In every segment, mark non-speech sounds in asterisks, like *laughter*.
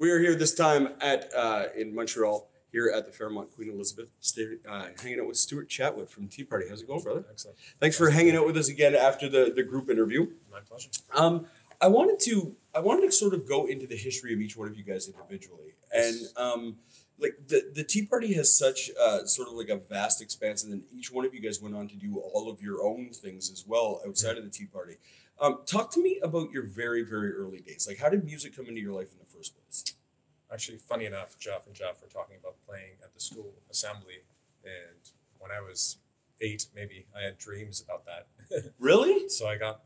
We are here this time at uh, in Montreal here at the Fairmont Queen Elizabeth, stay, uh, hanging out with Stuart Chatwood from Tea Party. How's it going, brother? Excellent. Thanks for hanging out with us again after the, the group interview. My pleasure. Um, I wanted to I wanted to sort of go into the history of each one of you guys individually, and um, like the the Tea Party has such uh, sort of like a vast expanse, and then each one of you guys went on to do all of your own things as well outside of the Tea Party. Um, talk to me about your very very early days. Like, how did music come into your life in the first place? Actually, funny enough, Jeff and Jeff were talking about playing at the school assembly, and when I was eight, maybe I had dreams about that. *laughs* Really? so I got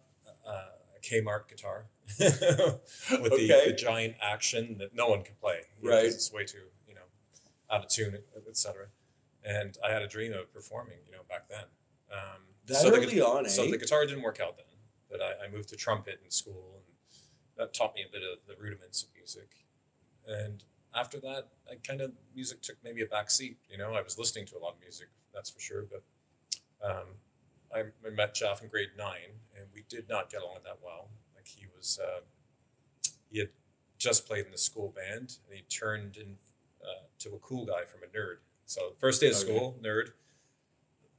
uh, a Kmart guitar *laughs* with the, Okay. the giant action that no one can play. Right. It's way too you know out of tune, etc. And I had a dream of performing, you know, back then. Um, That the gu- early on, So eh? the guitar didn't work out then, but I, I moved to trumpet in school, that taught me a bit of the rudiments of music. And after that, I kind of music took maybe a back seat. You know, I was listening to a lot of music, that's for sure. But um, I, I met Jeff in grade nine, and we did not get along that well. Like he was, uh, he had just played in the school band, and he turned in uh, to a cool guy from a nerd. So first day of Okay. school, nerd.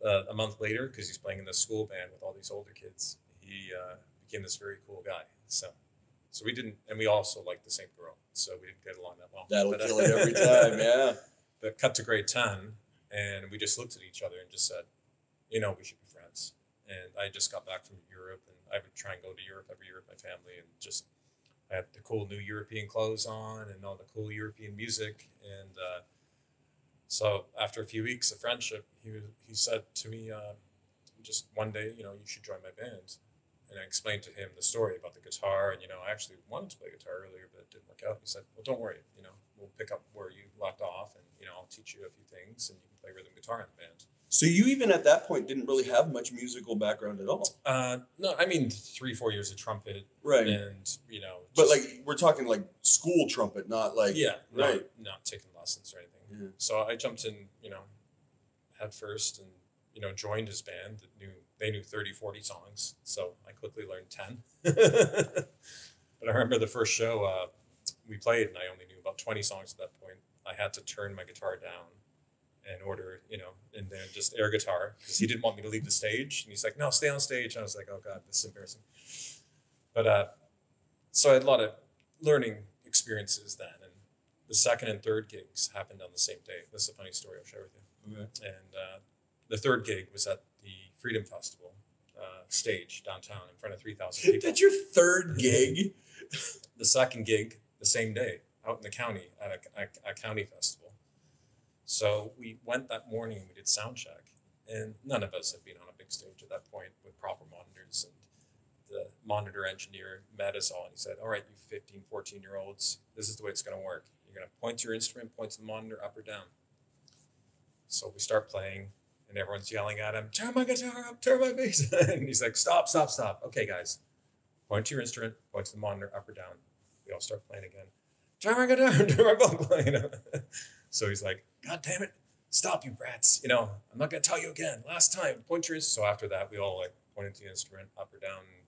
Uh, a month later, because he's playing in the school band with all these older kids, he uh, became this very cool guy. So, so we didn't, and we also liked the same girl, so we didn't get along that well. That'll But, uh, kill it every time. Yeah. *laughs* But cut to grade ten, and we just looked at each other and just said, you know, we should be friends. And I just got back from Europe, and I would try and go to Europe every year with my family, and just I had the cool new European clothes on and all the cool European music, and uh, so after a few weeks of friendship, he was, he said to me, uh, just one day, you know, you should join my band. And I explained to him the story about the guitar, and you know, I actually wanted to play guitar earlier, but it didn't work out. He said, "Well, don't worry, you know, we'll pick up where you left off, and you know, I'll teach you a few things, and you can play rhythm guitar in the band." So you even at that point didn't really have much musical background at all, Uh, no, I mean three, four years of trumpet, right? and you know, But like we're talking like school trumpet, not like yeah, not, right. not taking lessons or anything. Yeah. So I jumped in, you know, head first and, you know, joined his band that knew, they knew 30, 40 songs. So I quickly learned 10. *laughs* but I remember the first show uh, we played and I only knew about 20 songs at that point. I had to turn my guitar down and order, you know, and then just air guitar because he didn't want me to leave the stage. And he's like, no, stay on stage. And I was like, oh God, this is embarrassing. But uh, so I had a lot of learning experiences then. And the second and third gigs happened on the same day. This is a funny story I'll share with you. Okay. And uh, the third gig was at Freedom Festival uh, stage downtown in front of 3,000 *laughs* people. That's your third gig. *laughs* the second gig, the same day, out in the county at a, a, a county festival. So we went that morning and we did sound check. And none of us had been on a big stage at that point with proper monitors. And the monitor engineer met us all and he said, All right, you 15, 14 year olds, this is the way it's going to work. You're going to point to your instrument, point to the monitor, up or down. So we start playing, and everyone's yelling at him, Turn my guitar up, turn my bass. *laughs* and he's like, Stop, stop, stop. Okay, guys, point to your instrument, point to the monitor, up or down. We all start playing again. Turn my guitar, *laughs* turn my know? *laughs* so he's like, God damn it, stop you brats. You know, I'm not gonna tell you again. Last time, point your instrument. So after that, we all like pointed to the instrument, up or down, and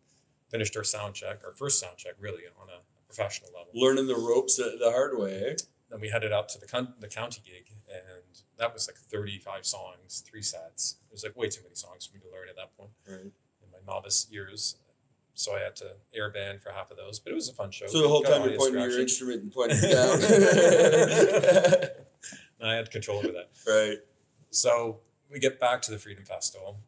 finished our sound check, our first sound check really on a professional level. Learning the ropes the the hard way. eh? Then we headed out to the, con- the county gig, and that was like 35 songs, three sets. It was like way too many songs for me to learn at that point Right. in my novice years. So I had to air band for half of those, but it was a fun show. So the whole Got time you're pointing your instrument and pointing it down. *laughs* I had control over that. right. So we get back to the Freedom Festival,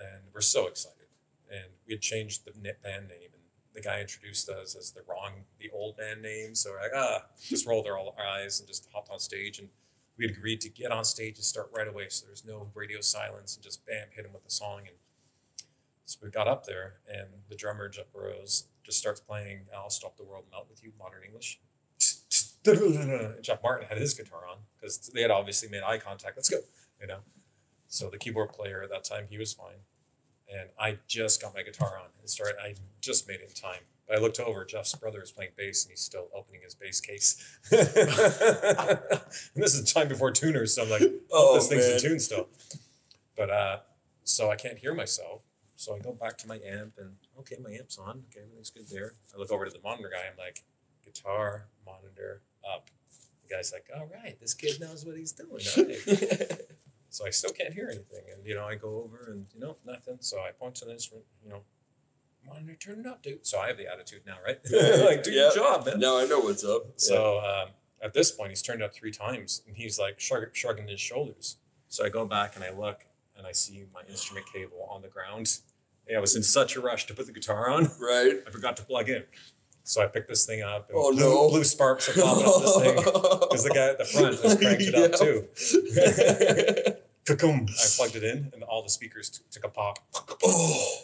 and we're so excited. And we had changed the band name, and the guy introduced us as the wrong, the old band name. So we're like, ah, just rolled our eyes and just hopped on stage. And we had agreed to get on stage and start right away. So there's no radio silence and just bam, hit him with the song. And so we got up there, and the drummer, Jeff Burrows, just starts playing I'll Stop the World Melt with You, modern English. And *laughs* Jeff Martin had his guitar on because they had obviously made eye contact. Let's go, you know. So the keyboard player at that time, he was fine. And I just got my guitar on and started, I just made it in time. I looked over, Jeff's brother is playing bass and he's still opening his bass case. *laughs* and this is time before tuners, so I'm like, Oh, this thing's in tune still. But uh, so I can't hear myself. So I go back to my amp and okay, my amp's on. Okay, everything's good there. I look over to the monitor guy. I'm like, guitar, monitor, up. The guy's like, all right, this kid knows what he's doing. Right. *laughs* so I still can't hear anything. And, you know, I go over and, you know, nothing. So I point to the instrument, you know, monitor, turn it up, dude. So I have the attitude now, right? *laughs* *laughs* like, do Yeah. your job, man. now I know what's up. So um, at this point, he's turned it up three times and he's like shrug- shrugging his shoulders. So I go back and I look and I see my instrument cable on the ground. And I was in such a rush to put the guitar on, right. I forgot to plug in. So I picked this thing up and Oh, blue, no. blue sparks are popping up this thing *laughs* because the guy at the front has cranked it up too. I plugged it in and all the speakers t- took a pop. *gasps* oh,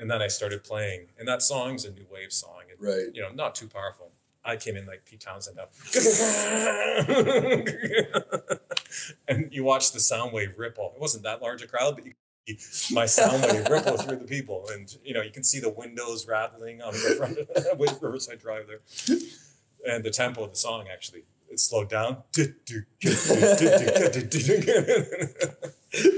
And then I started playing. And that song's a new wave song. And, right. you know, not too powerful. I came in like Pete Townshend up. *laughs* and you watch the sound wave ripple. It wasn't that large a crowd, but you see my sound wave ripple through the people. And you know, you can see the windows rattling on the front *laughs* with Riverside Drive there. And the tempo of the song actually it slowed down. *laughs*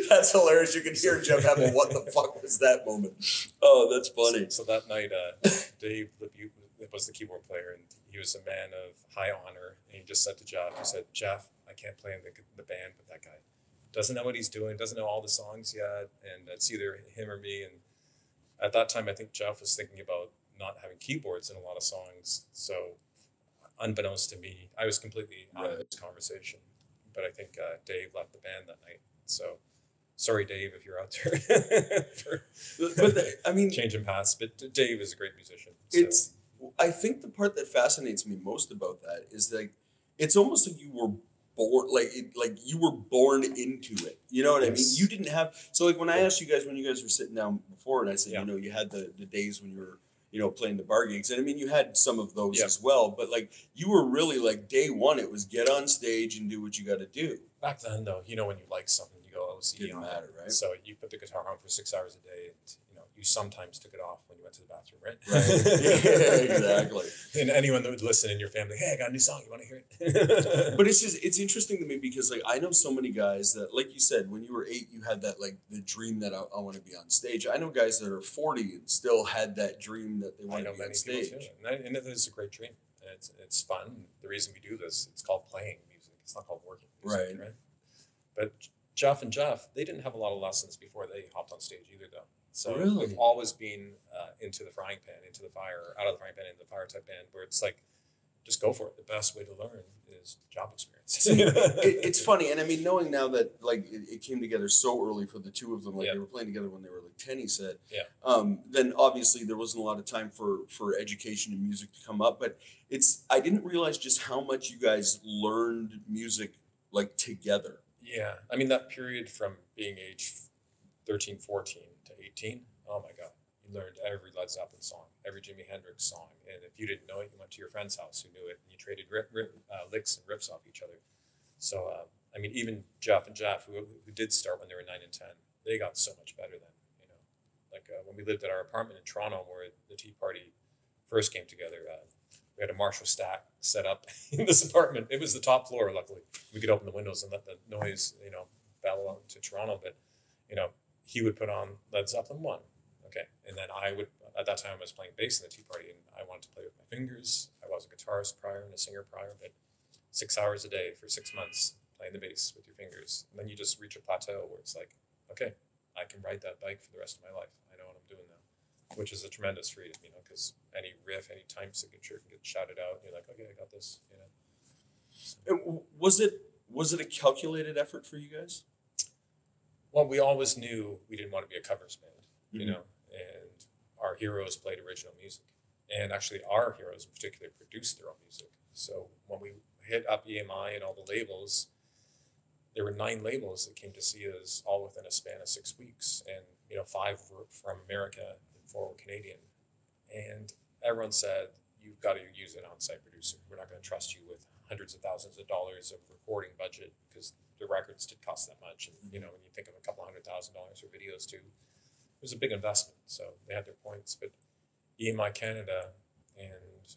That's hilarious. You can hear Jeff having what the fuck was that moment. Oh, that's funny. So, so that night, uh, Dave Lebute was the keyboard player, and he was a man of high honor. And he just said to Jeff, he said, Jeff, I can't play in the, the band, but that guy doesn't know what he's doing, doesn't know all the songs yet, and it's either him or me. And at that time, I think Jeff was thinking about not having keyboards in a lot of songs. So, unbeknownst to me, I was completely out of this conversation. But I think uh, Dave left the band that night. So, sorry, Dave, if you're out there *laughs* for But, the, I mean, changing paths. But Dave is a great musician. So. it's. I think the part that fascinates me most about that is like, it's almost like you were born, like it, like you were born into it. You know what I mean? You didn't have. So like when I asked you guys when you guys were sitting down before, and I said, Yeah. you know, you had the the days when you were. You know, playing the bar gigs, and I mean, you had some of those Yeah. as well. But like, you were really like day one. It was get on stage and do what you got to do. back then, though, you know, when you like something, you go oh, OCD Didn't on matter, it. right? So you put the guitar on for six hours a day, and you sometimes took it off when you went to the bathroom, right? Right. yeah, exactly. *laughs* And anyone that would listen in your family, hey, I got a new song. You want to hear it? *laughs* But it's just it's interesting to me because like I know so many guys that like you said when you were eight you had that like the dream that I, I want to be on stage. I know guys that are forty and still had that dream that they want to be on stage. and, I, and it is a great dream. It's it's fun. The reason we do this, it's called playing music. It's not called working music, Right. right? But Jeff and Jeff, they didn't have a lot of lessons before they hopped on stage either, though. So Really? we've always been uh, into the frying pan, into the fire, out of the frying pan, into the fire type band, where it's like, just go for it. The best way to learn is job experience. It, *laughs* it's funny, and I mean knowing now that like it, it came together so early for the two of them, like Yeah. they were playing together when they were like ten. He said, Yeah. Um, then obviously there wasn't a lot of time for for education and music to come up, but it's I didn't realize just how much you guys learned music like together. Yeah, I mean that period from being age 13, 14 to 18, oh my God, you learned every Led Zeppelin song, every Jimi Hendrix song. And if you didn't know it, you went to your friend's house who knew it and you traded rip, rip, uh, licks and riffs off each other. So, uh, I mean, even Jeff and Jeff, who, who did start when they were 9 and 10, they got so much better then, you know. Like uh, when we lived at our apartment in Toronto where the Tea Party first came together, uh, we had a Marshall stack set up *laughs* in this apartment. It was the top floor, luckily. We could open the windows and let the noise, you know, bellow out to Toronto. But, you know, he would put on Led Zeppelin 1. Okay. And then I would, at that time, I was playing bass in the Tea Party and I wanted to play with my fingers. I was a guitarist prior and a singer prior, but six hours a day for six months playing the bass with your fingers. And then you just reach a plateau where it's like, okay, I can ride that bike for the rest of my life. I know what I'm doing now, which is a tremendous freedom, you know, because any riff, any time signature can get shouted out. And you're like, okay, I got this, you know. W- was it was it a calculated effort for you guys? Well, we always knew we didn't want to be a covers band, you Mhm. know, and our heroes played original music. And actually, our heroes in particular produced their own music. So when we hit up EMI and all the labels, there were nine labels that came to see us all within a span of six weeks. And, you know, five were from America and four were Canadian. And everyone said, you've got to use an on site producer. We're not going to trust you with hundreds of thousands of dollars of recording budget because the records did cost that much. And, you know, when you think of a couple hundred thousand dollars for videos too, it was a big investment. So they had their points. But EMI Canada and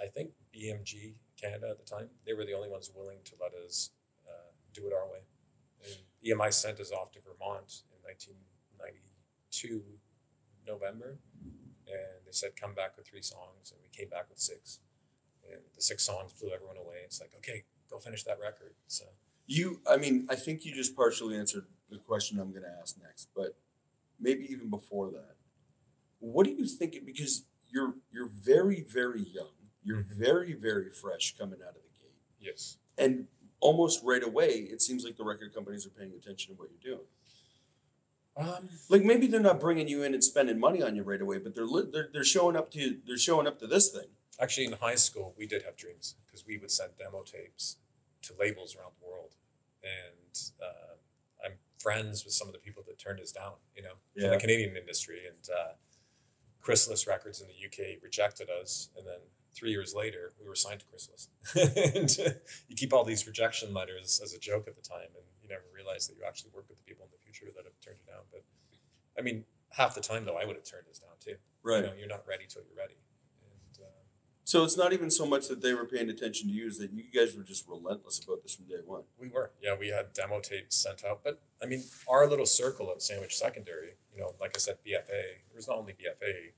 I think BMG Canada at the time, they were the only ones willing to let us uh, do it our way. And EMI sent us off to Vermont in 1992 November, and they said come back with three songs, and we came back with six. And the six songs blew everyone away. It's like, okay, go finish that record. So You, I mean, I think you just partially answered the question I'm going to ask next, but maybe even before that, what do you think? Because you're you're very very young, you're Mhm. very very fresh coming out of the gate, yes, and almost right away, it seems like the record companies are paying attention to what you're doing. um, Like maybe they're not bringing you in and spending money on you right away, but they're li- they're, they're showing up to they're showing up to this thing. Actually in high school we did have dreams because we would send demo tapes to labels around the world, and uh, I'm friends with some of the people that turned us down. You know, Yeah. the Canadian industry, and uh, Chrysalis Records in the UK rejected us, and then three years later we were signed to Chrysalis. *laughs* and you keep all these rejection letters as a joke at the time, and you never realize that you actually work with the people in the future that have turned you down. But I mean, half the time though, I would have turned us down too. Right. You know, you're not ready till you're ready. So it's not even so much that they were paying attention to you, is that you guys were just relentless about this from day one. We were, yeah. We had demo tapes sent out, but I mean, our little circle at Sandwich Secondary, you know, like I said, BFA. There was not only BFA,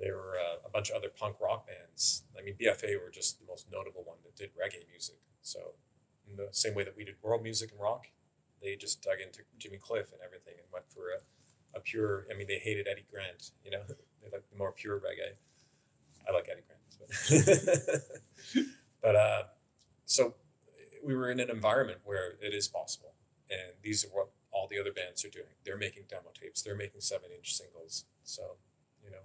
there were uh, a bunch of other punk rock bands. I mean, BFA were just the most notable one that did reggae music. So, in the same way that we did world music and rock, they just dug into Jimmy Cliff and everything and went for a, a pure. I mean, they hated Eddie Grant. You know, *laughs* they liked the more pure reggae. I like Eddie Grant, *laughs* but, uh, so we were in an environment where it is possible, and these are what all the other bands are doing. They're making demo tapes. They're making seven-inch singles. So, you know,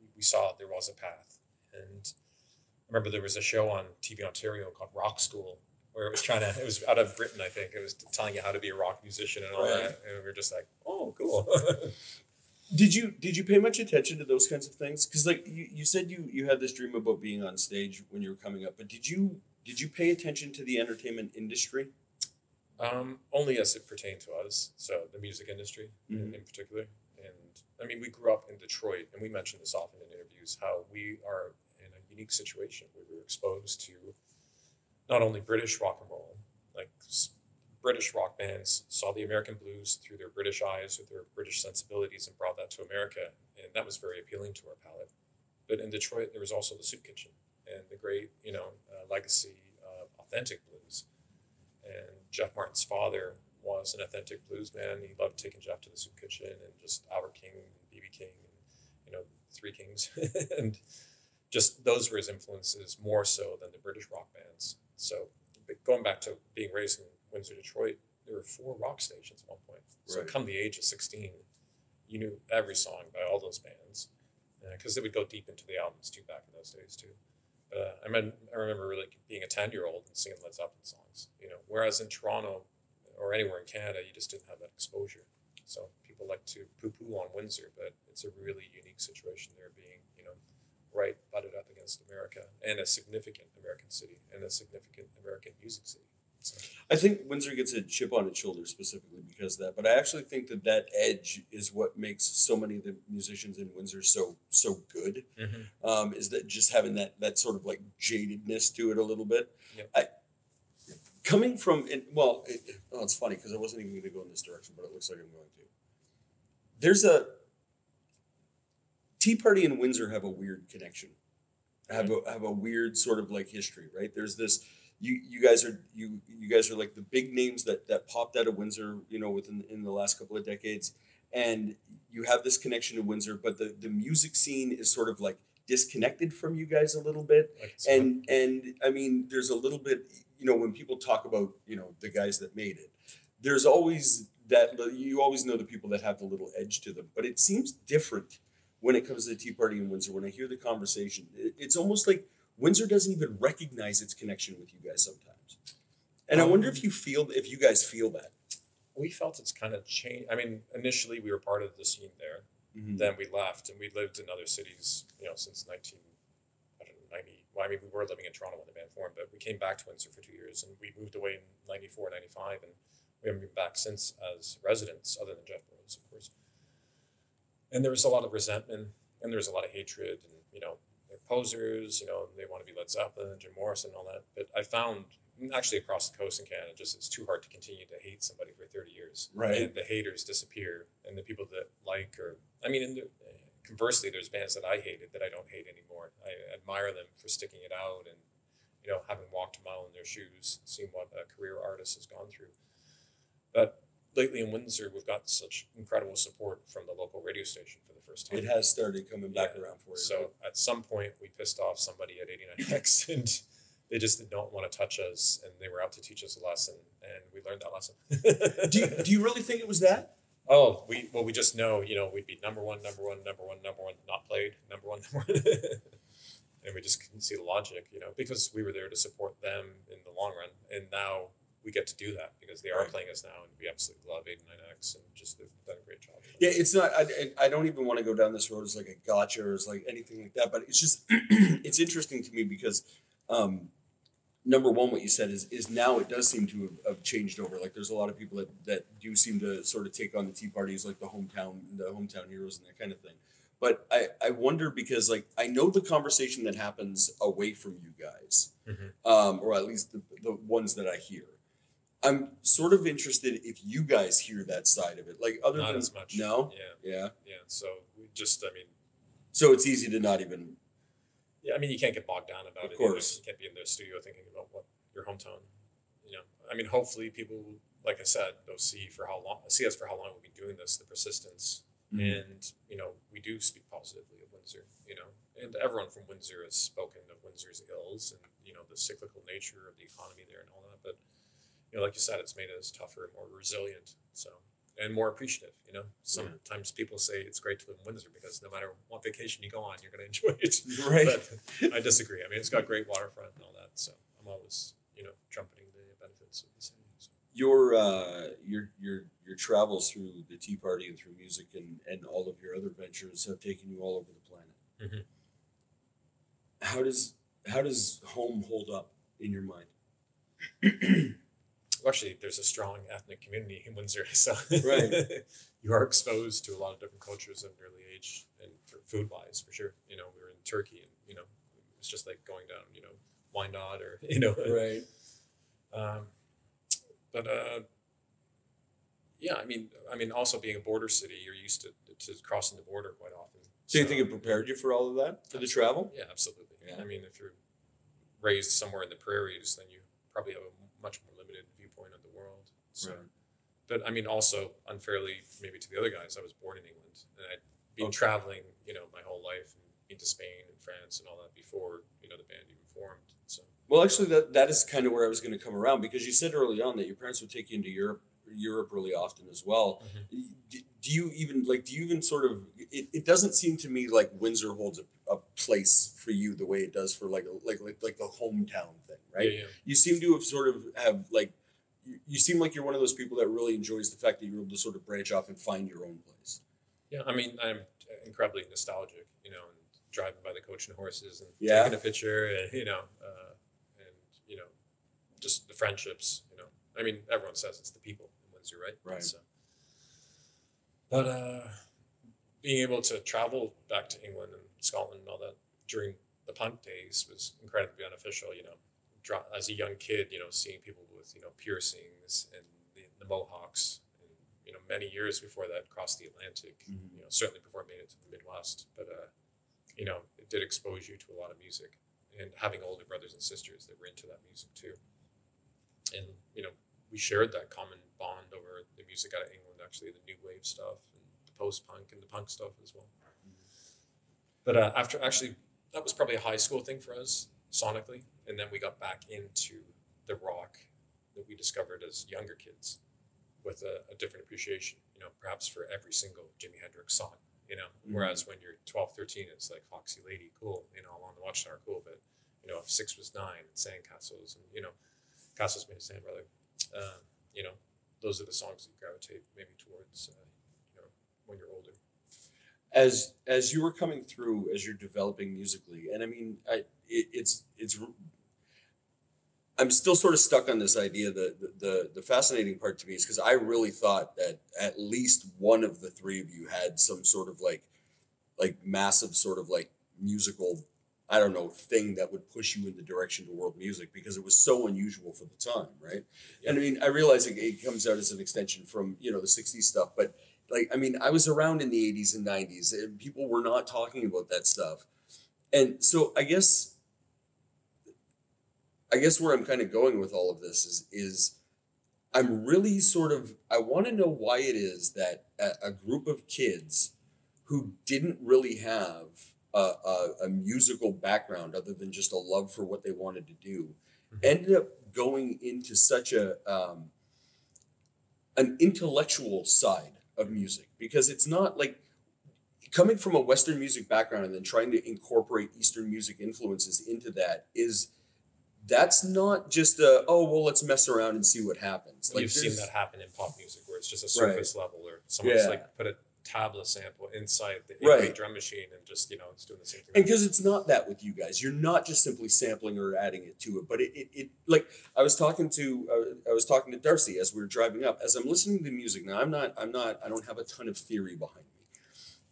we, we saw there was a path. And I remember there was a show on TV Ontario called Rock School, where it was trying to. It was out of Britain, I think. It was telling you how to be a rock musician and all Right. that. And we were just like, oh, cool. *laughs* Did you did you pay much attention to those kinds of things? Because like you, you said you you had this dream about being on stage when you were coming up, but did you did you pay attention to the entertainment industry? Um, only as it pertained to us, so the music industry in, Mhm. in particular. And I mean, we grew up in Detroit, and we mentioned this often in interviews how we are in a unique situation where we were exposed to not only British rock and roll, like British rock bands saw the American blues through their British eyes with their British sensibilities and brought that to America, and that was very appealing to our palate. But in Detroit, there was also the Soup Kitchen and the great, you know, uh, legacy of authentic blues. And Jeff Martin's father was an authentic blues man. He loved taking Jeff to the soup kitchen and just Albert King and BB King and you know Three Kings *laughs* and just those were his influences more so than the British rock bands. So going back to being raised in Windsor, Detroit, there were four rock stations at one point. So Right. come the age of sixteen, you knew every song by all those bands because they would go deep into the albums too back in those days too. Uh, I mean, I remember really being a ten year old and singing Led Zeppelin songs. You know, whereas in Toronto or anywhere in Canada, you just didn't have that exposure. So people like to poo poo on Windsor, but it's a really unique situation there, being you know right butted up against America and a significant American city and a significant American music city. I think Windsor gets a chip on its shoulder specifically because of that, but I actually think that that edge is what makes so many of the musicians in Windsor so so good. Um, is that just having that that sort of like jadedness to it a little bit? Yep. I, coming from it, well, it, oh, it's funny because I wasn't even going to go in this direction, but it looks like I'm going to. There's a Tea Party and Windsor have a weird connection. Have a have a weird sort of like history, right? There's this you you guys are you you guys are like the big names that that popped out of Windsor, you know, within in the last couple of decades, and you have this connection to Windsor, but the the music scene is sort of like disconnected from you guys a little bit, and and I mean, there's a little bit, you know, when people talk about you know the guys that made it, there's always that you always know the people that have the little edge to them, but it seems different when it comes to the Tea Party in Windsor. When I hear the conversation, it, it's almost like Windsor doesn't even recognize its connection with you guys sometimes. And I wonder if Um, you feel if you guys feel that. we felt it's kind of changed. I mean, initially we were part of the scene there. Mhm. Then we left and we lived in other cities, you know, since 19, I don't know, 90. Well, I mean, we were living in Toronto when the band formed, but we came back to Windsor for two years and we moved away in 94, 95, and we haven't been back since as residents, other than Jeff Burrows, of course. And there was a lot of resentment and there was a lot of hatred and, you know, they're you know, they want to be Led Zeppelin, Jim Morrison, and all that. But I found, actually across the coast in Canada, just it's too hard to continue to hate somebody for 30 years. Right. And the haters disappear and the people that like or, I mean, in the, conversely, there's bands that I hated that I don't hate anymore. I admire them for sticking it out and you know, having walked a mile in their shoes, seen what a career artist has gone through. Lately in Windsor, we've got such incredible support from the local radio station for the first time. It has started coming back Yeah. around for you. So at some point, we pissed off somebody at 89X *laughs* and they just did not want to touch us and they were out to teach us a lesson and we learned that lesson. do you, do you really think it was that? oh, we well, we just know, you know, we'd be number one, number one, number one, number one, not played, number one, *laughs* number one. and we just couldn't see the logic, you know, because we were there to support them in the long run. And now we get to do that because they are Right. playing us now and we absolutely love 89X and just they've done a great job. Yeah, it's not. I, I don't even want to go down this road as like a gotcha or as like anything like that. But it's just *clears throat* it's interesting to me because um, number one, what you said is is now it does seem to have, have changed over. Like there's a lot of people that that do seem to sort of take on the Tea parties, like the hometown the hometown heroes and that kind of thing. But I I wonder because like I know the conversation that happens away from you guys, Mhm. um, or at least the the ones that I hear. I'm sort of interested if you guys hear that side of it, like other Not than as much. No, Yeah. yeah. Yeah. So we just, I mean, So it's easy to not even. Yeah, I mean, you can't get bogged down about Of it. course. You can't be in the studio thinking about what your hometown. You know, I mean, hopefully, people, like I said, they'll see for how long, see us for how long we've been doing this, the persistence, mm-hmm. and you know, we do speak positively of Windsor. You know, and everyone from Windsor has spoken of Windsor's ills and you know the cyclical nature of the economy there and all that. But you know, like you said, it's made us tougher and more resilient. So. And more appreciative, you know. Sometimes people say it's great to live in Windsor because no matter what vacation you go on, you're going *laughs* to enjoy it. Right. But I disagree. I mean, it's got great waterfront and all that, so I'm always, you know, trumpeting the benefits of the city. So. your uh, your your your travels through the Tea Party and through music and and all of your other ventures have taken you all over the planet. Mhm. How does how does home hold up in your mind? *clears throat* Well, actually, there's a strong ethnic community in Windsor, *laughs* so Right. *laughs* you are exposed to a lot of different cultures at an early age, and for food wise, for sure. You know, we were in Turkey, and you know, it's just like going down, you know, Wyandotte or *laughs* you know, Right. Um, but uh, yeah, I mean, I mean, also being a border city, you're used to, to crossing the border quite often. So you think it prepared you for all of that for the travel? Yeah, absolutely. Yeah. I mean, if you're raised somewhere in the prairies, then you probably have a much more limited viewpoint of the world. So, Right. but I mean, also unfairly, maybe to the other guys, I was born in England and I'd been Okay. traveling, you know, my whole life and been to Spain and France and all that before, you know, the band even formed. So, Well, actually, that that is kind of where I was going to come around because you said early on that your parents would take you into Europe Europe really often as well. Mm-hmm. D- Do you even like? Do you even sort of? It, it doesn't seem to me like Windsor holds a, a place for you the way it does for like a, like like like the hometown thing, right? Yeah, yeah. You seem to have sort of have like. You, you seem like you're one of those people that really enjoys the fact that you're able to sort of branch off and find your own place. Yeah, I mean, I'm incredibly nostalgic, you know, and driving by the coach and horses and Yeah. taking a picture, and you know, uh, and you know, just the friendships. You know, I mean, everyone says it's the people in Windsor, right? Right. So, but uh, being able to travel back to England and Scotland and all that during the punk days was incredibly beneficial. You know, as a young kid, you know, seeing people with you know piercings and the, the mohawks, and you know, many years before that, crossed the Atlantic. Mhm. You know, certainly before it made it to the Midwest, but uh, you know, it did expose you to a lot of music, and having older brothers and sisters that were into that music too, and you know, we shared that common bond over the music out of England, actually, the new wave stuff and the post punk and the punk stuff as well. But uh, after actually, that was probably a high school thing for us sonically, and then we got back into the rock that we discovered as younger kids with a, a different appreciation, you know, perhaps for every single Jimi Hendrix song, you know. Mhm. Whereas when you're 12, 13, it's like Foxy Lady, cool, you know, along the Watchtower, cool. But, you know, if six was nine and Sandcastles and, you know, Castles Made of Sand, brother, um, you know, those are the songs that you gravitate maybe towards, uh, you know, when you're older. as as you were coming through as you're developing musically and i mean i it, it's it's i'm still sort of stuck on this idea that the the, the fascinating part to me is because i really thought that at least one of the three of you had some sort of like like massive sort of like musical i don't know thing that would push you in the direction to world music because it was so unusual for the time right? And i mean i realize it, it comes out as an extension from you know the 60s stuff but like i mean i was around in the 80s and 90s and people were not talking about that stuff. And so i guess I guess where I'm kind of going with all of this is is I'm really sort of I want to know why it is that a, a group of kids who didn't really have a, a, a musical background other than just a love for what they wanted to do Mhm. ended up going into such a um, an intellectual side of music because it's not like coming from a western music background and then trying to incorporate eastern music influences into that is that's not just a oh well let's mess around and see what happens You've seen that happen in pop music where it's just a Right. surface level or someone's Yeah. like put a tabla sample inside the Right. drum machine and just, you know, it's doing the same thing. and because it's not that with you guys you're not just simply sampling or adding it to it but it, it, it like i was talking to uh, i was talking to darcy as we were driving up as i'm listening to the music now i'm not i'm not i don't have a ton of theory behind me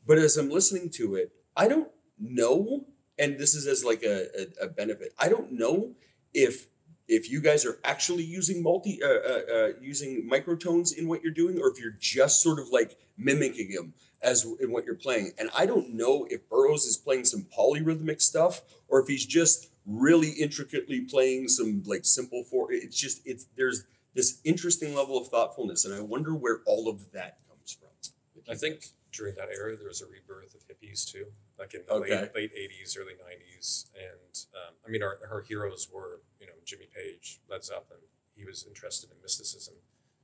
but as i'm listening to it i don't know and this is as like a, a, a benefit i don't know if if you guys are actually using multi uh, uh, uh, using microtones in what you're doing or if you're just sort of like mimicking them as in what you're playing. And i don't know if Burrows is playing some polyrhythmic stuff or if he's just really intricately playing some like simple four it's just it's there's this interesting level of thoughtfulness and i wonder where all of that comes from. I think during that era, there was a rebirth of hippies too, like in the Okay. late late eighties, early nineties, and um, I mean, our, our heroes were you know Jimmy Page, Led Zeppelin. He was interested in mysticism,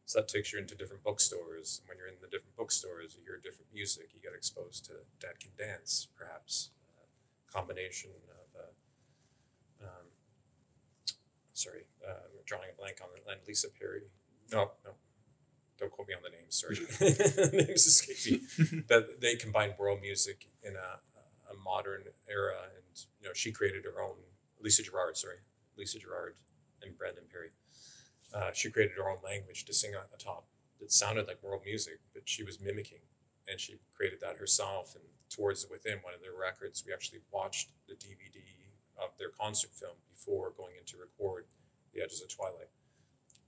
so that takes you into different bookstores. And when you're in the different bookstores, you hear different music. You get exposed to Dead Can Dance, perhaps, uh, combination of. Uh, um, sorry, uh, I'm drawing a blank on it. And Lisa Perry. No, no, don't quote me on the *laughs* names. Sorry, names escape me. *laughs* But they combine world music in a, a modern era, and you know she created her own. Lisa Gerrard, sorry, Lisa Gerrard and Brendan Perry. Uh, she created her own language to sing on the top that sounded like world music, but she was mimicking, and she created that herself. And towards within one of their records, we actually watched the DVD of their concert film before going in to record The Edges of Twilight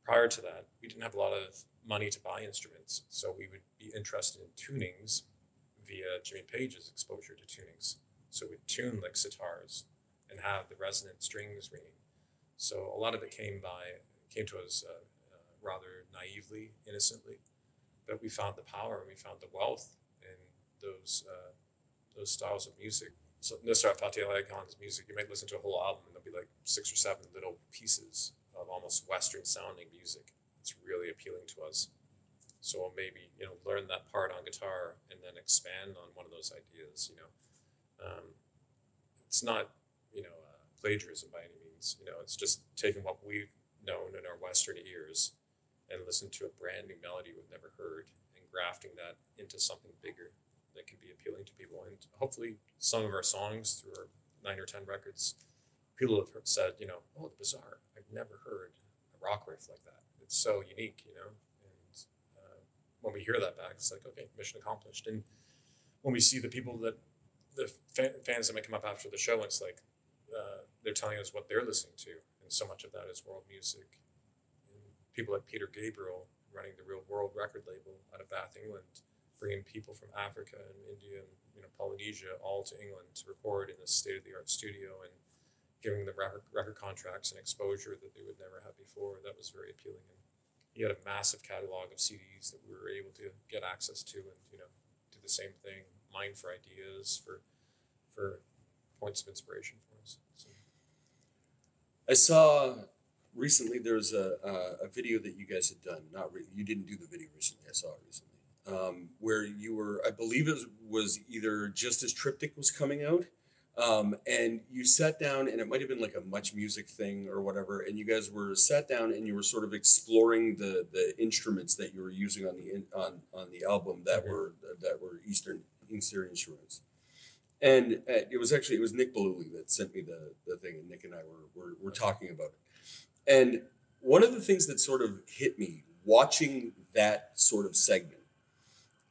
prior to that, we didn't have a lot of money to buy instruments, so we would be interested in tunings via Jimmy Page's exposure to tunings. So we'd tune like sitars and have the resonant strings ringing. So a lot of it came by came to us uh, uh, rather naively, innocently, but we found the power and we found the wealth in those uh, those styles of music. So Nusrat Fateh Ali Khan's music, you might listen to a whole album and there'll be like six or seven little pieces of almost Western sounding music. It's really appealing to us. So we'll maybe you know learn that part on guitar and then expand on one of those ideas. You know, um, it's not you know uh, plagiarism by any means. You know, it's just taking what we've known in our Western ears and listen to a brand new melody we've never heard and grafting that into something bigger that can be appealing to people. And hopefully, some of our songs through our nine or ten records people have said, you know, oh, the bizarre. I've never heard a rock riff like that. It's so unique, you know. And when we hear that back, it's like, okay, mission accomplished. And when we see the people that the fa- fans that may come up after the show, it's like uh, they're telling us what they're listening to, and so much of that is world music. And people like Peter Gabriel running the Real World record label out of Bath, England, bringing people from Africa and India and you know Polynesia all to England to record in this state of the art studio and giving them record, record contracts and exposure that they would never have before. That was very appealing. And he had a massive catalog of CDs that we were able to get access to, and you know, do the same thing, mine for ideas, for for points of inspiration for us. So, I saw recently there was a, a, a video that you guys had done. Not re- you didn't do the video recently. I saw it recently, um, where you were. I believe it was, was either just as Triptych was coming out, um, and you sat down, and it might have been like a much music thing or whatever. And you guys were sat down, and you were sort of exploring the the instruments that you were using on the in, on on the album that were that were Eastern Eastern instruments. And uh, it was actually it was Nick Baluli that sent me the, the thing, and Nick and I were, were were talking about it. And one of the things that sort of hit me watching that sort of segment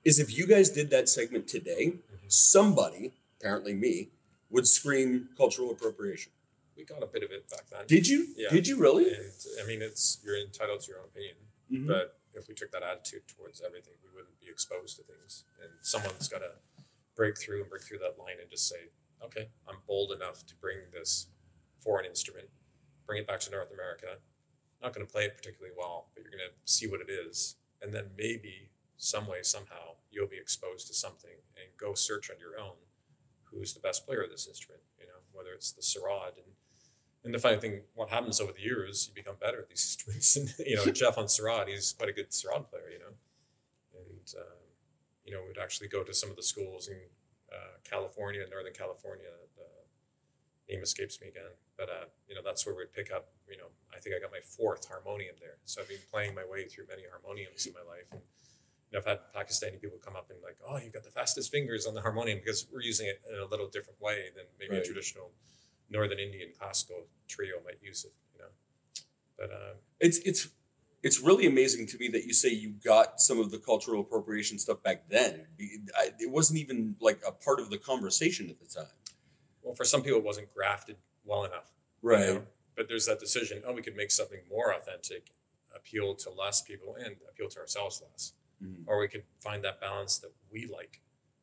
is if you guys did that segment today, Mhm. somebody, apparently me, would scream cultural appropriation. we got a bit of it back then. Did you? Yeah. Did you really? And I mean, it's you're entitled to your own opinion. Mhm. But if we took that attitude towards everything, we wouldn't be exposed to things. And someone's got to break through and break through that line and just say, okay, I'm bold enough to bring this foreign instrument bring it back to North America. Not going to play it particularly well, but you're going to see what it is, and then maybe some way somehow you'll be exposed to something and go search on your own who's the best player of this instrument. You know, whether it's the Sarod and and the funny thing, what happens over the years, you become better at these *laughs* instruments. And you know, Jeff on Sarod, he's quite a good Sarod player. You know, and um, you know, we'd actually go to some of the schools in uh, California, Northern California. The name escapes me again, but uh, you know, that's where we'd pick up. You know, I think I got my fourth harmonium there. So I've been playing my way through many harmoniums in my life, and know, I've had Pakistani people come up and like, oh, you've got the fastest fingers on the harmonium because we're using it in a little different way than maybe Right. a traditional Northern Indian classical trio might use it. You know, but um, It's it's it's really amazing to me that you say you got some of the cultural appropriation stuff back then. It wasn't even like a part of the conversation at the time. well, for some people, it wasn't grafted well enough. you know? But there's that decision. Oh, we could make something more authentic, appeal to less people, and appeal to ourselves less. Mhm. Or we could find that balance that we like,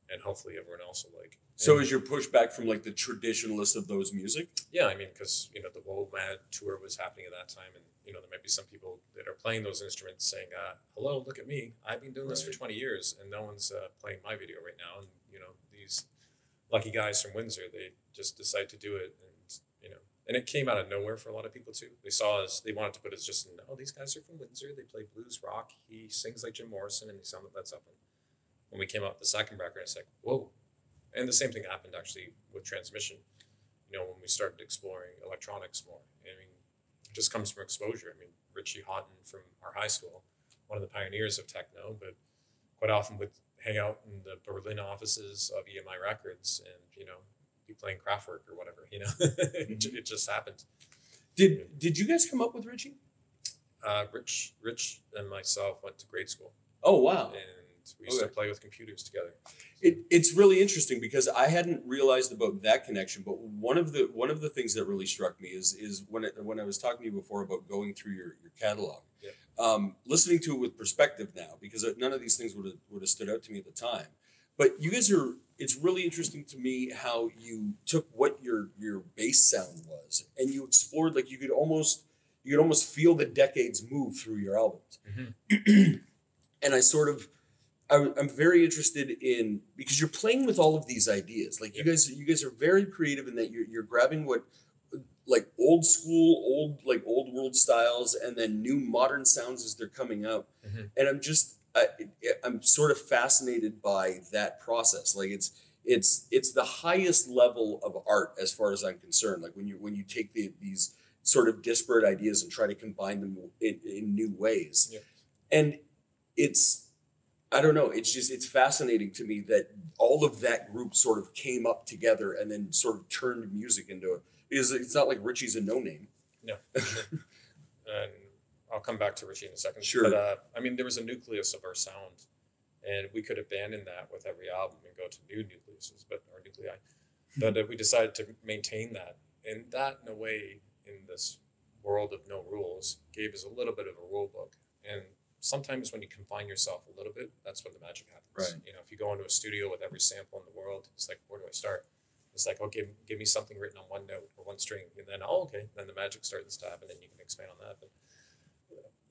and hopefully everyone else will like. So And- is your pushback from like the traditionalists of those music? Yeah, I mean, because you know the WOMAD tour was happening at that time, and you know there might be some people that are playing those instruments saying, uh, "Hello, look at me! I've been doing this for 20 years, and no one's uh, playing my video right now." And you know these lucky guys from Windsor, they just decide to do it, and and it came out of nowhere for a lot of people too. They saw us, they wanted to put us just in, "Oh, these guys are from Windsor. They play blues rock. He sings like Jim Morrison, and they sound like Led Zeppelin." When we came out the second record, it's like, "Whoa!" And the same thing happened actually with Transmission you know, when we started exploring electronics more. I mean, it just comes from exposure. I mean, Richie Hawtin from our high school, one of the pioneers of techno, but quite often would hang out in the Berlin offices of EMI Records and, you know, be playing Kraftwerk or whatever, you know, *laughs* it, ju- it just happened. Did did you guys come up with Richie? Uh, Rich, Rich and myself went to grade school Oh wow. and we used Okay. to play with computers together. It, it's really interesting because I hadn't realized about that connection. But one of the one of the things that really struck me is is when it, when I was talking to you before about going through your your catalog, Yeah. um, listening to it with perspective now because none of these things would have would have stood out to me at the time. But you guys are. It's really interesting to me how you took what your your bass sound was and you explored like you could almost you could almost feel the decades move through your albums. and I sort of I, I'm very interested in because you're playing with all of these ideas. Like you Yeah. guys, you guys are very creative in that you're you're grabbing what like old school, old like old world styles, and then new modern sounds as they're coming out. Mhm. And I'm just I, I'm sort of fascinated by that process. Like it's it's it's the highest level of art as far as I'm concerned. Like when you when you take the, these sort of disparate ideas and try to combine them in, in new ways. Yeah. And it's I don't know. It's just it's fascinating to me that all of that group sort of came up together and then sort of turned music into it. Because it's not like Richie's a no name. No. *laughs* and I'll come back to Richie in a second. Sure. But uh, I mean, there was a nucleus of our sound, and we could abandon that with every album and go to new nucleuses, but or nuclei. But uh, we decided to maintain that, and that, in a way, in this world of no rules, gave us a little bit of a rule book. And sometimes when you confine yourself a little bit, that's when the magic happens. Right. You know, if you go into a studio with every sample in the world, it's like, where do I start? It's like, oh, give, give me something written on one note or one string, and then oh, okay, then the magic starts to happen, and you can expand on that. But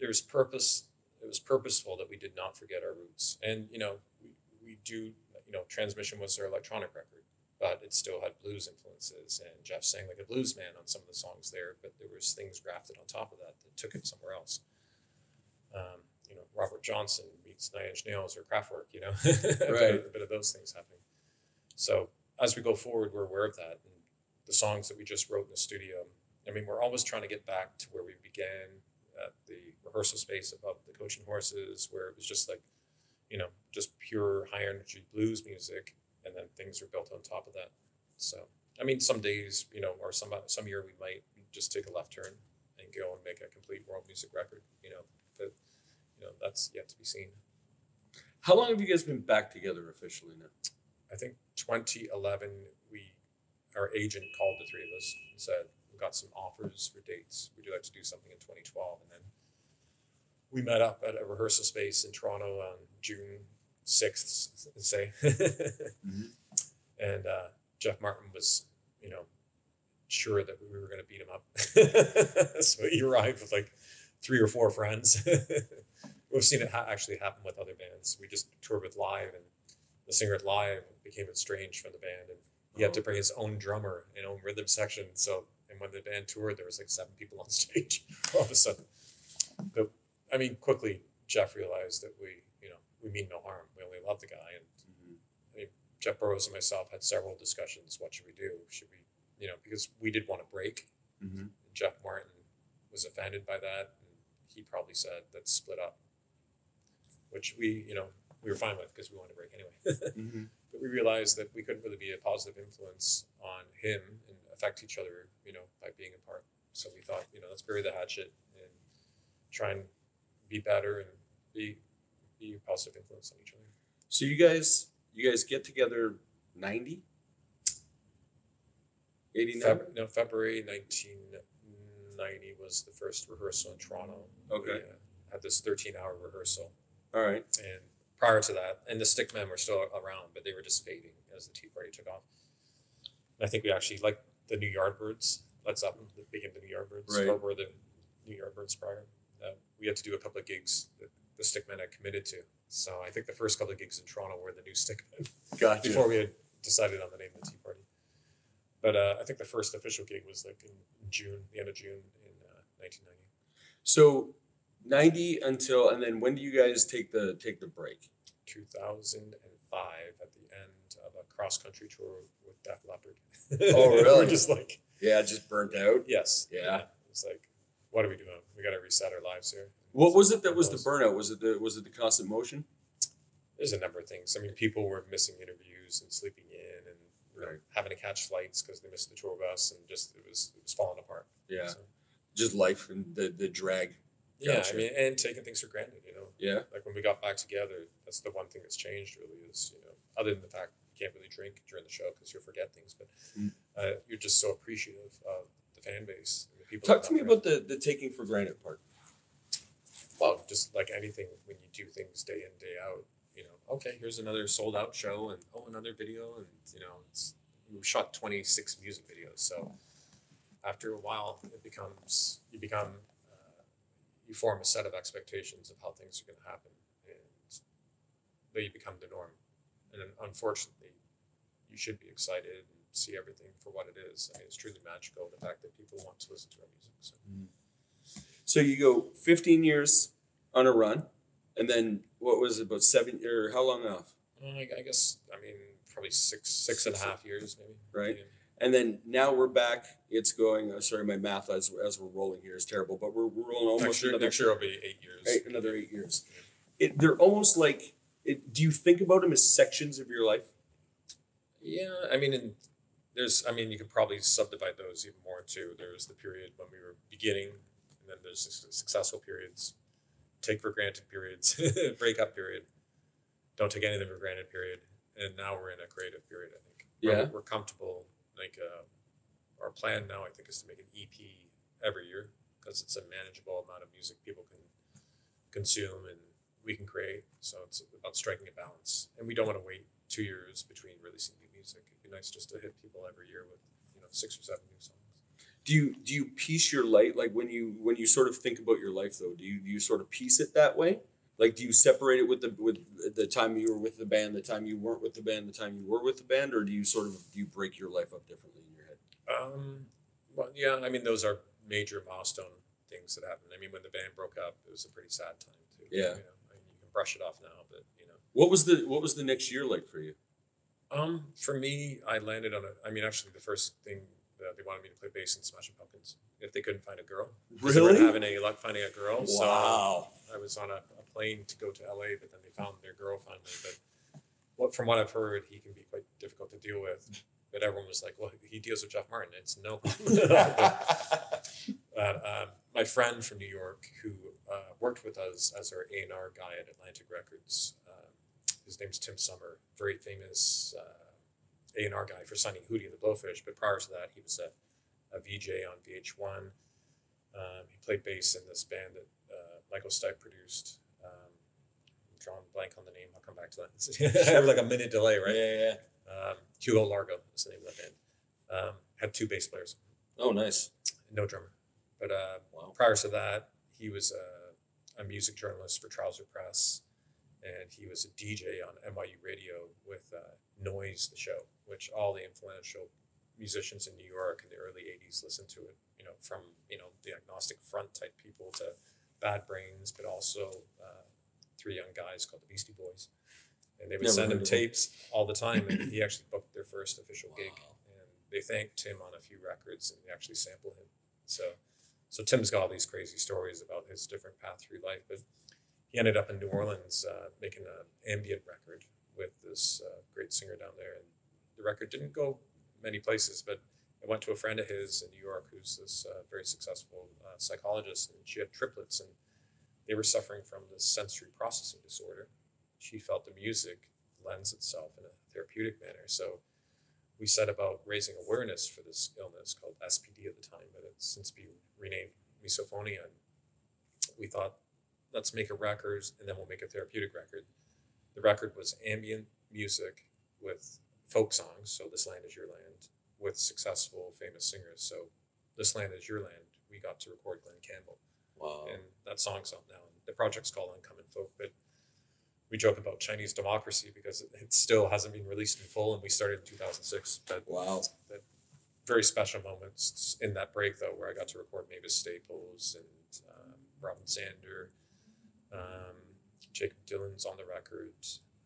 there's purpose. It was purposeful that we did not forget our roots, and you know, we, we do. You know, transmission was their electronic record, but it still had blues influences, and Jeff sang like a blues man on some of the songs there. But there was things grafted on top of that that took it somewhere else. Um, you know, Robert Johnson meets Nine Inch Nails or Kraftwerk. You know, *laughs* a, bit of, a bit of those things happening. So as we go forward, we're aware of that. And the songs that we just wrote in the studio, I mean, we're always trying to get back to where we began at the rehearsal space above the coach and horses, where it was just like, you know, just pure high energy blues music, and then things are built on top of that. So, I mean, some days, you know, or some some year we might just take a left turn and go and make a complete world music record, you know, but you know that's yet to be seen. How long have you guys been back together officially now? I think 2011, we our agent called the three of us and said got some offers for dates. Would you like to do something in 2012? And then we met up at a rehearsal space in Toronto on June 6th, say. *laughs* And uh, Jeff Martin was, you know, sure that we were going to beat him up. *laughs* so he arrived with like three or four friends. *laughs* We've seen it ha- actually happen with other bands. We just toured with Live, and the singer at Live became estranged from the band, and he had to bring his own drummer and own rhythm section. So, and when the band toured, there was like seven people on *laughs* stage all of a sudden. But I mean, quickly Jeff realized that we, you know, we mean no harm. We only love the guy, and Jeff Burrows and myself had several discussions. What should we do? Should we, you know, because we did want to break. Mm-hmm. Jeff Martin was offended by that, and he probably said, "Let's split up," which we, you know, we were fine with because we wanted to break anyway. *laughs* Mm-hmm. but we realized that we couldn't really be a positive influence on him and affect each other, you know, by being apart. So we thought, you know, let's bury the hatchet and try and be better and be be a positive influence on each other. So you guys, you guys get together 90? 89? Feb- no, February 1990 was the first rehearsal in Toronto. Okay. We, uh, had this 13 hour rehearsal. All right. And prior to that, and the Stickmen were still around, but they were just fading as the Tea Party took off. And I think we actually, like the New Yardbirds, Led Zeppelin, the begin the New Yardbirds, Right. or were the New Yardbirds prior. Uh, we had to do a couple of gigs that the Stickmen had committed to. So I think the first couple of gigs in Toronto were the new Stickmen Gotcha. before we had decided on the name of the Tea Party. But uh, I think the first official gig was like in June, the end of June in uh, 1990. So 90 until, and then when do you guys take the take the break? 2005 at the end of a cross country tour with Def Leppard. Oh, *laughs* really? We're just like, Yeah, just burnt out. yes. Yeah. It's like, what are we doing? We got to reset our lives here. What was it that was the burnout? Was it the was it the constant motion? There's a number of things. I mean, people were missing interviews and sleeping in and you know, Right. having to catch flights because they missed the tour bus and just it was it was falling apart. Yeah, So, just life and the the drag. yeah. Gotcha. I mean, and taking things for granted. You know, Yeah, like when we got back together, that's the one thing that's changed really is, you know, other than the fact can't really drink during the show because you'll forget things, but Mm. uh, you're just so appreciative of the fan base and the people. talk to me come about the the taking for granted part. well, just like anything when you do things day in, day out, you know, okay, here's another sold out show and oh, another video. And, you know, it's, we shot 26 music videos. So after a while, it becomes, you become, uh, you form a set of expectations of how things are going to happen. And they become the norm. And unfortunately, you should be excited and see everything for what it is. I mean, it's truly magical, the fact that people want to listen to our music. So. So you go 15 years on a run, and then what was it about seven or how long off? I, I guess I mean probably six six and a half years maybe. Right. Yeah. And then now we're back. It's going. Uh, sorry, my math as as we're rolling here is terrible, but we're, we're rolling almost Next year, another next year will be eight years. eight, another eight years. It, they're almost like. It, do you think about them as sections of your life? Yeah, I mean, and there's I mean you could probably subdivide those even more too. There's the period when we were beginning, and then there's successful periods, take for granted periods, *laughs* breakup period, don't take anything for granted period, and now we're in a creative period. I think. Where Yeah. we're, we're comfortable. Like uh, our plan now, I think, is to make an EP every year because it's a manageable amount of music people can consume and we can create. So it's about striking a balance, and we don't want to wait two years between releasing new music. It'd be nice just to hit people every year with you know six or seven new songs. Do you do you piece your life like when you when you sort of think about your life though? Do you do you sort of piece it that way? Like, do you separate it with the with the time you were with the band, the time you weren't with the band, the time you were with the band, or do you sort of do you break your life up differently in your head? Um, well, yeah, I mean those are major milestone things that happened. I mean when the band broke up, it was a pretty sad time too. Yeah. you know, brush it off now, but you know. What was the what was the next year like for you? Um, for me, I landed on a. I mean, actually, the first thing that they wanted me to play bass in Smashing Pumpkins if they couldn't find a girl. 'Cause They weren't having any luck finding a girl. So Wow. I was on a, a plane to go to LA, but then they found their girl finally. But what, from what I've heard, he can be quite difficult to deal with. But everyone was like, "Well, he deals with Jeff Martin." It's no. *laughs* but, um, my friend from New York, who uh, worked with us as our A and R guy at Atlantic Records, um, his name's Tim Sommer, very famous uh, A and R guy for signing Hootie and the Blowfish. But prior to that, he was a, a VJ on VH1. Um, he played bass in this band that uh, Michael Stipe produced. Um, I'm drawing blank on the name. I'll come back to that. *laughs* I have like a minute delay, right? Yeah, yeah. Um, Hugo Largo is the name of that band. Um, had two bass players. Oh, nice. no drummer. But uh, Wow. prior to that, he was a, a music journalist for Trouser Press, and he was a DJ on NYU Radio with uh, Noise, the show, which all the influential musicians in New York in the early '80s listened to it. You know, from you know the agnostic front type people to Bad Brains, but also uh, three young guys called the Beastie Boys, and they would Never send him tapes all the time, and he actually booked their first official gig and they thanked him on a few records and they actually sampled him. So, so Tim's got all these crazy stories about his different path through life, but he ended up in New Orleans uh, making an ambient record with this uh, great singer down there, and the record didn't go many places, but it went to a friend of his in New York who's this uh, very successful uh, psychologist, and she had triplets, and they were suffering from this sensory processing disorder. She felt the music lends itself in a therapeutic manner, so we set about raising awareness for this illness called SPD at the time, but it's since been renamed misophonia. And we thought, let's make a record and then we'll make a therapeutic record. The record was ambient music with folk songs, so This Land Is Your Land, with successful famous singers. So This Land Is Your Land, we got to record Glen Campbell Wow. and that song's out now. The project's called Uncommon Folk, but we joke about Chinese democracy because it, still hasn't been released in full, and we started in 2006. But Wow. very special moments in that break, though, where I got to record Mavis Staples and um, Robin Sander, um, Jakob Dylan's on the record,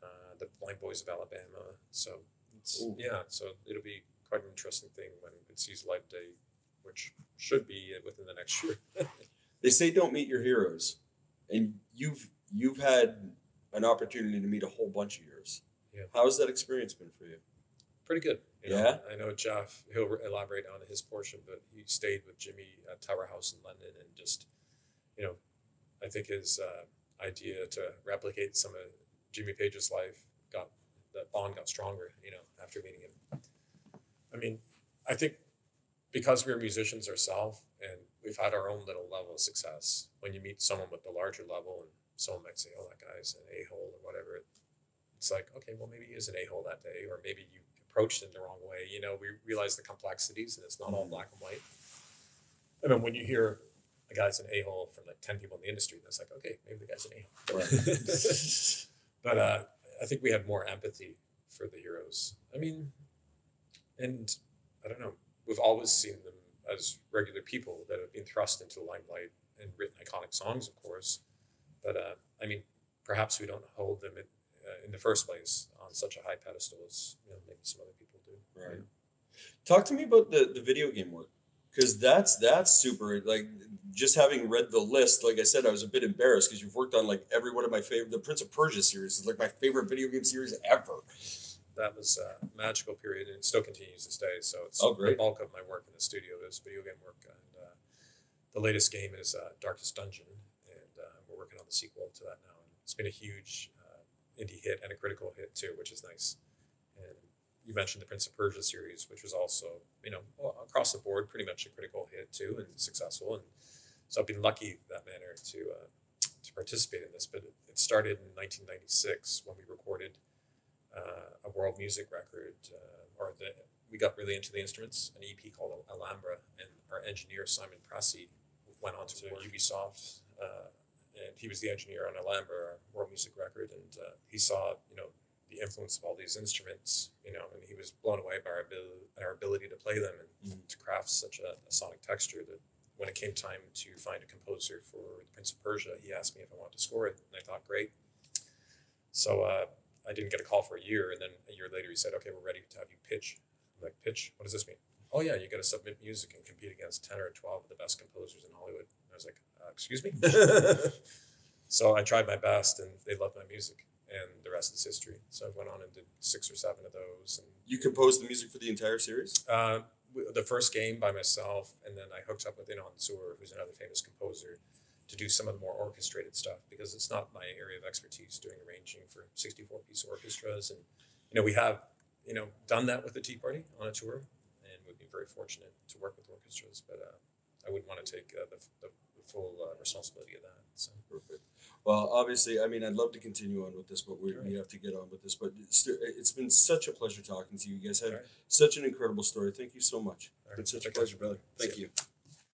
uh, the Blind Boys of Alabama. So it's, yeah, so it'll be quite an interesting thing when it sees light day, which should be within the next year. *laughs* They say don't meet your heroes, and you've you've had an opportunity to meet a whole bunch of yours. Yeah. How's that experience been for you? pretty good. you know. Yeah? I know Jeff. He'll elaborate on his portion, but he stayed with Jimmy at Tower House in London, and just, you know, I think his uh, idea to replicate some of Jimmy Page's life got that bond got stronger. You know, after meeting him. I mean, I think because we're musicians ourselves and we've had our own little level of success. When you meet someone with the larger level, and someone might say, "Oh, that guy's an a hole" or whatever, it's like, okay, well, maybe he is an a hole that day, or maybe you approached it the wrong way. You know, we realize the complexities, and it's not all black and white. And then when you hear a guy's an a hole from like ten people in the industry, that's like, okay, maybe the guy's an a hole. Right. *laughs* but uh, I think we had more empathy for the heroes. I mean, and I don't know, we've always seen them as regular people that have been thrust into the limelight and written iconic songs, of course. But uh, I mean, perhaps we don't hold them in, uh, in the first place on such a high pedestal as you know maybe some other people do. Right. Talk to me about the, the video game work. Because that's that's super like just having read the list, like I said, I was a bit embarrassed because you've worked on like every one of my favorite the Prince of Persia series is like my favorite video game series ever. That was a magical period, and it still continues to stay. So it's Oh, great. the bulk of my work in the studio is video game work, and uh, the latest game is uh, Darkest Dungeon, working on the sequel to that now. And it's been a huge uh, indie hit and a critical hit too, which is nice. And you mentioned the Prince of Persia series, which was also you know across the board pretty much a critical hit too, and successful. And so I've been lucky that manner to uh, to participate in this. But it, it started in 1996 when we recorded uh, a world music record, uh, or the we got really into the instruments, an EP called Alhambra, and our engineer Simon Pressey went on to work Ubisoft, uh, and he was the engineer on Alhambra, our world music record, and uh, he saw you know the influence of all these instruments, you know, and he was blown away by our ability, our ability to play them and Mhm. to craft such a, a sonic texture that when it came time to find a composer for the Prince of Persia, he asked me if I wanted to score it, and I thought, great. So uh, I didn't get a call for a year, and then a year later he said, "Okay, we're ready to have you pitch." I'm like, "Pitch? What does this mean?" Oh yeah, you got to submit music and compete against ten or twelve of the best composers in Hollywood. And I was like, uh, "Excuse me." *laughs* so I tried my best, and they loved my music, and the rest is history. So I went on and did six or seven of those, and You composed the music for the entire series? uh, the first game by myself, and then I hooked up with Inon Zur, who's another famous composer, to do some of the more orchestrated stuff because it's not my area of expertise doing arranging for 64 piece orchestras. And, you know, we have, you know, done that with the Tea Party on a tour, and we've been very fortunate to work with orchestras. But uh, I wouldn't want to take uh, the, the full uh, responsibility of that. So Perfect. Well, obviously, I mean, I'd love to continue on with this, but we, we have to get on with this. But it's, it's been such a pleasure talking to you. You guys had Alright. such an incredible story. Thank you so much. Alright, It's such a pleasure, brother. Thank See you.